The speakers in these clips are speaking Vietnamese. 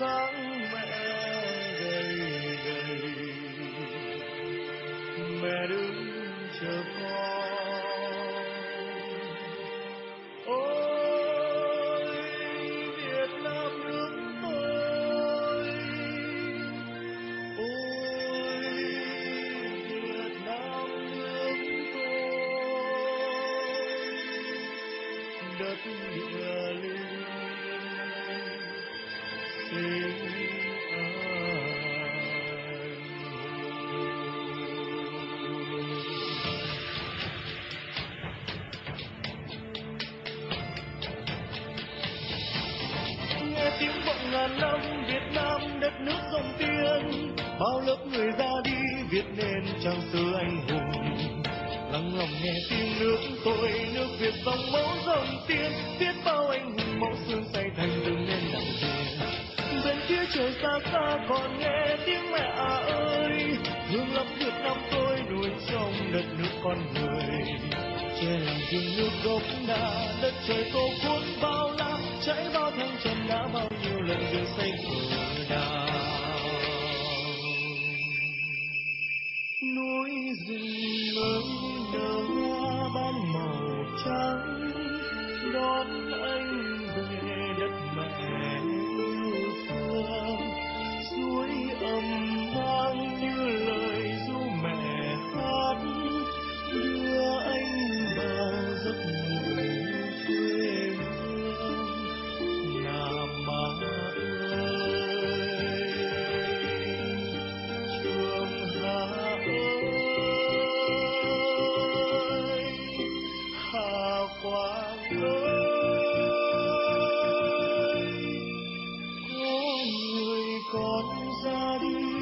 dáng mẹ gầy gầy. Mẹ đứng chờ con. Ôi, việt nam nước tôi ôi, việt nam nước tôi. Đất nhà linh ngàn năm, Việt Nam đất nước dòng tiên bao lớp người ra đi viết nên trang sử anh hùng. Lắng lòng nghe tiếng nước tôi nước Việt dòng máu dòng tiên viết bao anh hùng máu xương say bên trời xa xa còn nghe tiếng mẹ à ơi. Hương lắm Việt Nam tôi nuôi trong đất nước con người. Che làm riêng nước gốc đà đất trời tổ quốc bao la. Cháy bao thăng trầm đã bao nhiêu lần đường xây cửa đào con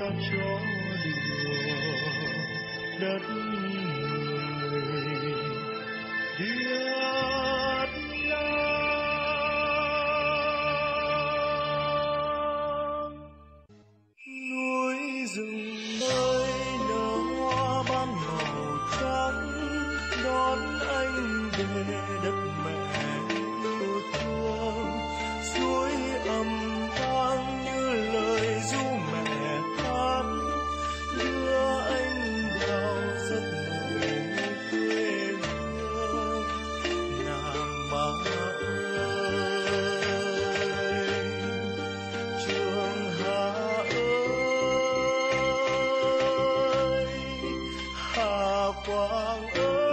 sao cho đùa đất người. Việt Nam, núi rừng nơi nở hoa ban màu trắng, đón anh về đất mẹ. 光。儿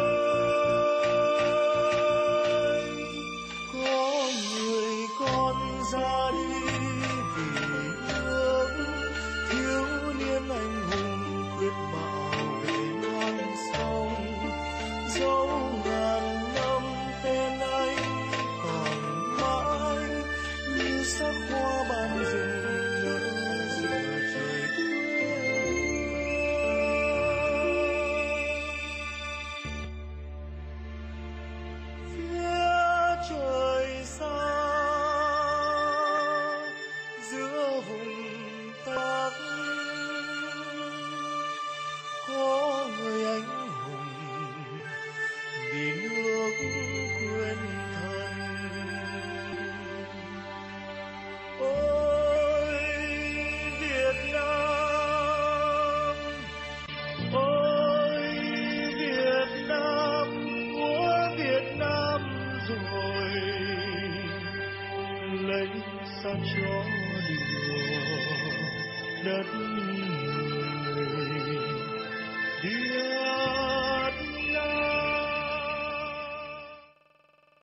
cho điều. Đất